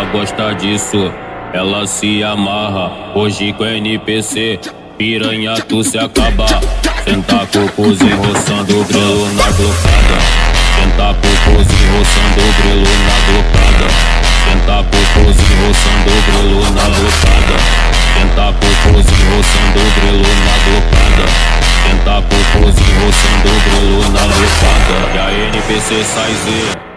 ela gosta disso, ela se amarra. Hoje com NPC, piranha tu se acaba. Senta cocôzinho roçando o grelo na blocada. Senta cocôzinho roçando o grelo na blocada. Senta cocôzinho roçando o grelo na blocada. Senta cocôzinho roçando o grelo na blocada. Senta cocôzinho roçando o grelo na blocada. E a NPC sai Z.